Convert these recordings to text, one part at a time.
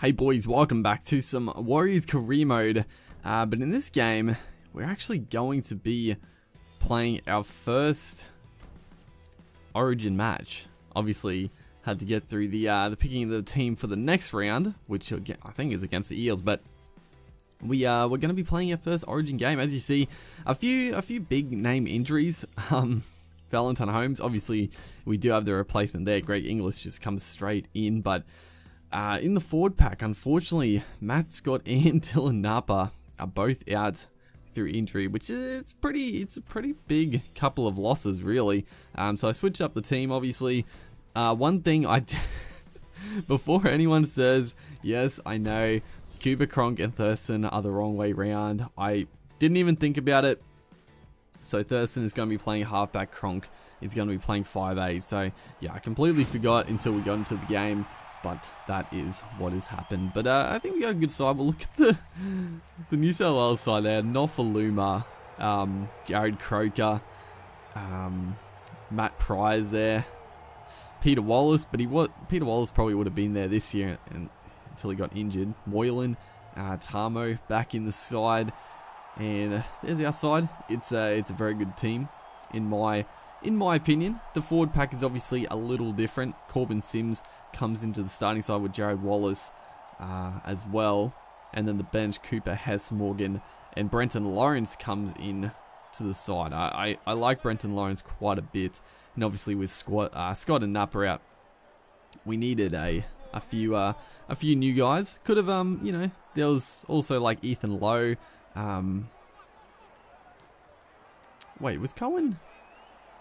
Hey boys, welcome back to some Warriors career mode. Uh, but in this game, we're actually going to be playing our first Origin match. Obviously, had to get through the uh, the picking of the team for the next round, which I think is against the Eels. But we uh, we're going to be playing our first Origin game. As you see, a few a few big name injuries. Um, Valentine Holmes, obviously, we do have the replacement there. Greg Inglis just comes straight in, but uh, in the forward pack, unfortunately, Matt Scott and Dylan Napa are both out through injury, which is pretty. It's a pretty big couple of losses, really. Um, so I switched up the team. Obviously, uh, one thing I before anyone says yes, I know Cooper Cronk and Thurston are the wrong way round. I didn't even think about it. So Thurston is going to be playing halfback. Cronk is going to be playing five-eighth. So yeah, I completely forgot until we got into the game but that is what has happened. But uh, I think we got a good side. But look at the the New South Wales side there: Nofoaluma, um, Jarrod Croker, um, Matt Price there, Peter Wallace. But he was Peter Wallace probably would have been there this year and, until he got injured. Moylan, uh, Tamou back in the side, and uh, there's our side. It's a it's a very good team in my in my opinion. The forward pack is obviously a little different. Korbin Sims comes into the starting side with Jarrod Wallace uh, as well. And then the bench, Cooper, Hess, Morgan, and Brenton Lawrence comes in to the side. I, I, I like Brenton Lawrence quite a bit. And obviously with Scott, uh, Scott and Napa out, we needed a a few uh, a few new guys. Could have um you know there was also like Ethan Lowe. Um, wait, was Cohen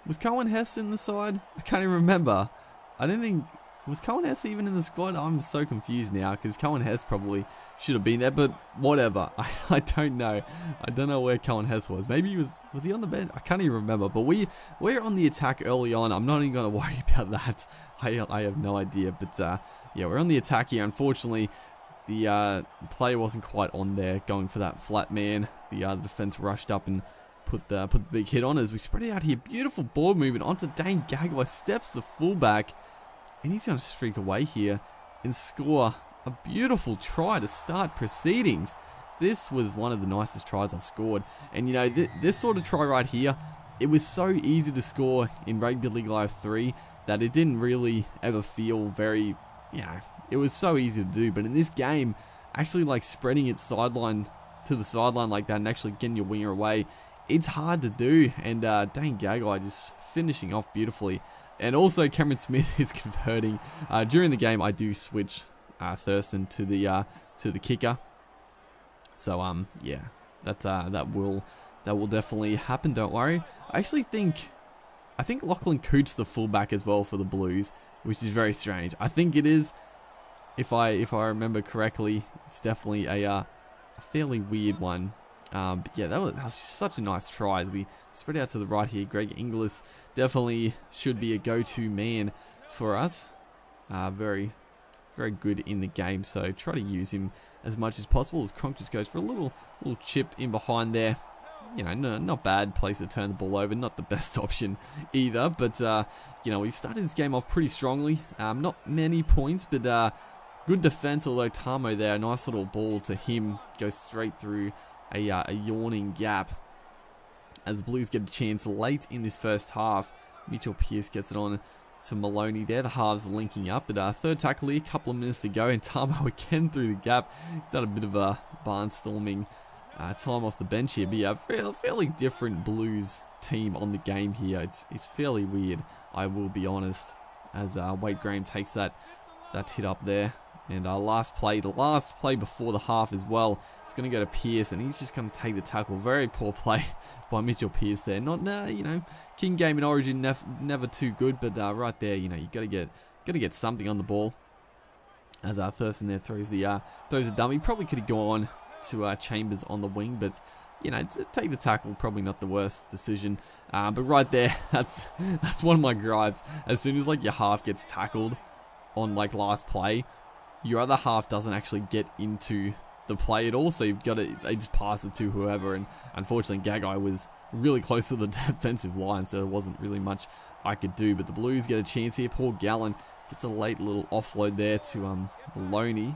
was Coen Hess in the side? I can't even remember. I don't think was Coen Hess even in the squad? I'm so confused now because Coen Hess probably should have been there, but whatever. I, I don't know. I don't know where Coen Hess was. Maybe he was was he on the bench? I can't even remember. But we we're on the attack early on. I'm not even going to worry about that. I I have no idea. But uh, yeah, we're on the attack here. Unfortunately, the uh, player wasn't quite on there, going for that flat man. The uh, defense rushed up and put the put the big hit on as we spread it out here. Beautiful ball movement onto Dane Gagai. Steps the fullback. And he's going to streak away here and score a beautiful try to start proceedings. This was one of the nicest tries I've scored. And you know, th this sort of try right here, it was so easy to score in Rugby League Live 3 that it didn't really ever feel very, you know, it was so easy to do. But in this game, actually like spreading it sideline to the sideline like that and actually getting your winger away, it's hard to do. And uh, Dane Gagai just finishing off beautifully. And also Cameron Smith is converting. Uh, during the game, I do switch uh, Thurston to the uh, to the kicker. So um yeah, that uh, that will that will definitely happen. Don't worry. I actually think I think Lachlan Coote's the fullback as well for the Blues, which is very strange. I think it is. If I if I remember correctly, it's definitely a, uh, a fairly weird one. Um, but yeah, that was, that was such a nice try as we spread out to the right here. Greg Inglis definitely should be a go-to man for us. Uh, very, very good in the game, so try to use him as much as possible as Cronk just goes for a little little chip in behind there. You know, no, not bad place to turn the ball over, not the best option either, but, uh, you know, we started this game off pretty strongly. Um, not many points, but uh, good defense, although Tamou there, nice little ball to him, goes straight through a, uh, a yawning gap as the Blues get a chance late in this first half. Mitchell Pearce gets it on to Maloney there. The halves linking up. But uh, third tackle here, a couple of minutes to go. And Tamou again through the gap. He's had a bit of a barnstorming uh, time off the bench here. But yeah, a fairly different Blues team on the game here. It's, it's fairly weird, I will be honest. As uh, Wade Graham takes that, that hit up there. And our last play, the last play before the half as well, it's going to go to Pearce, and he's just going to take the tackle. Very poor play by Mitchell Pearce there. Not, nah, you know, King game in Origin, nef never too good, but uh, right there, you know, you got to get, got to get something on the ball. As uh, Thurston there throws the, uh, throws a dummy, probably could have gone to uh, Chambers on the wing, but you know, take the tackle, probably not the worst decision. Uh, but right there, that's that's one of my gripes. As soon as like your half gets tackled on like last play, your other half doesn't actually get into the play at all, so you've got to, they just pass it to whoever, and unfortunately Gagai was really close to the defensive line, so there wasn't really much I could do, but the Blues get a chance here, Paul Gallen gets a late little offload there to um, Maloney,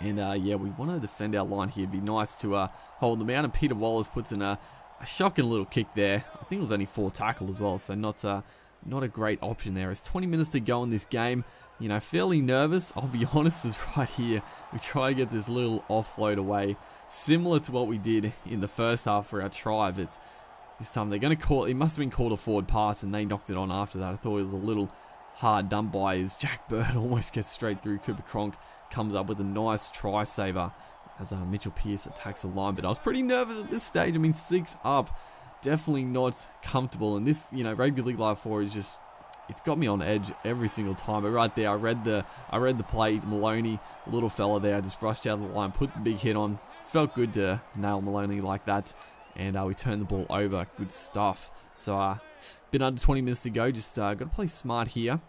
And uh, yeah, we want to defend our line here. It'd be nice to uh, hold them out. And Peter Wallace puts in a, a, shocking little kick there. I think it was only four tackle as well, so not uh, not a great option there. It's 20 minutes to go in this game. You know, fairly nervous. I'll be honest, is right here. We try to get this little offload away, similar to what we did in the first half for our try. But this time they're going to call. It must have been called a forward pass, and they knocked it on after that. I thought it was a little hard done by. As Jack Bird almost gets straight through. Cooper Cronk comes up with a nice try saver as uh, Mitchell Pearce attacks the line. But I was pretty nervous at this stage. I mean, six up definitely not comfortable. And this, you know, Rugby League Live 4 is just it's got me on edge every single time. But right there, I read the I read the play. Maloney, little fella there, just rushed out of the line, put the big hit on. Felt good to nail Maloney like that. And uh, we turned the ball over. Good stuff. So, uh, been under 20 minutes to go. Just uh, got to play smart here.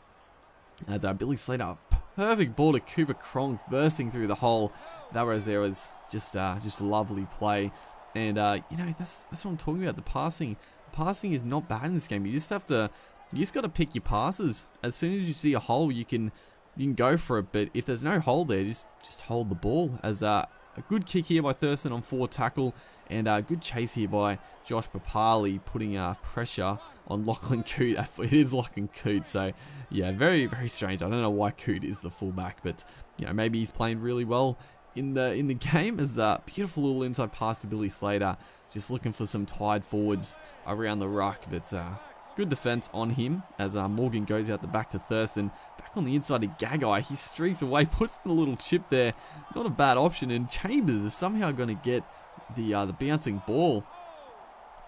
As uh, Billy Slater, perfect ball to Cooper Cronk, bursting through the hole. That was there was just uh, just a lovely play. And uh, you know that's that's what I'm talking about. The passing, the passing is not bad in this game. You just have to, you just got to pick your passes. As soon as you see a hole, you can you can go for it. But if there's no hole there, just just hold the ball. As uh, a good kick here by Thurston on four tackle, and a uh, good chase here by Josh Papalii, putting uh, pressure on Lachlan Coote. It is Lachlan Coote, so yeah, very very strange. I don't know why Coote is the fullback, but you know maybe he's playing really well in the in the game as a beautiful little inside pass to Billy Slater. Just looking for some tied forwards around the ruck, but uh, good defense on him as uh, Morgan goes out the back to Thurston. Back on the inside to Gagai. He streaks away, puts the little chip there. Not a bad option, and Chambers is somehow going to get the uh, the bouncing ball.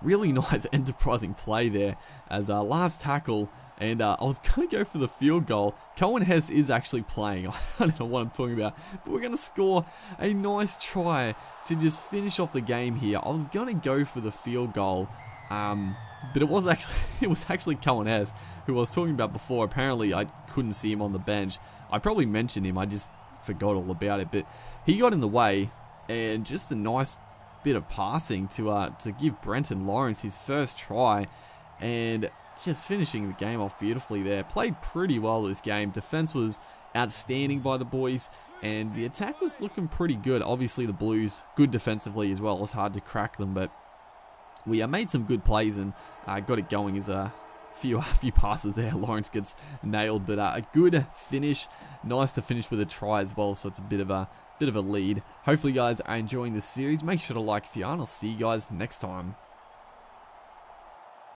Really nice enterprising play there as our uh, last tackle and uh, I was going to go for the field goal. Coen Hess is actually playing. I don't know what I'm talking about. But we're going to score a nice try to just finish off the game here. I was going to go for the field goal. Um, but it was actually it was actually Coen Hess who I was talking about before. Apparently I couldn't see him on the bench. I probably mentioned him. I just forgot all about it. But he got in the way and just a nice bit of passing to uh, to give Brenton Lawrence his first try. And just finishing the game off beautifully there. Played pretty well this game. Defense was outstanding by the boys, and the attack was looking pretty good. Obviously, the Blues good defensively as well. It's hard to crack them, but we uh, made some good plays and uh, got it going as a few a few passes there. Lawrence gets nailed, but uh, a good finish. Nice to finish with a try as well, so it's a bit of a bit of a lead. Hopefully, guys are enjoying this series. Make sure to like if you are, and I'll see you guys next time.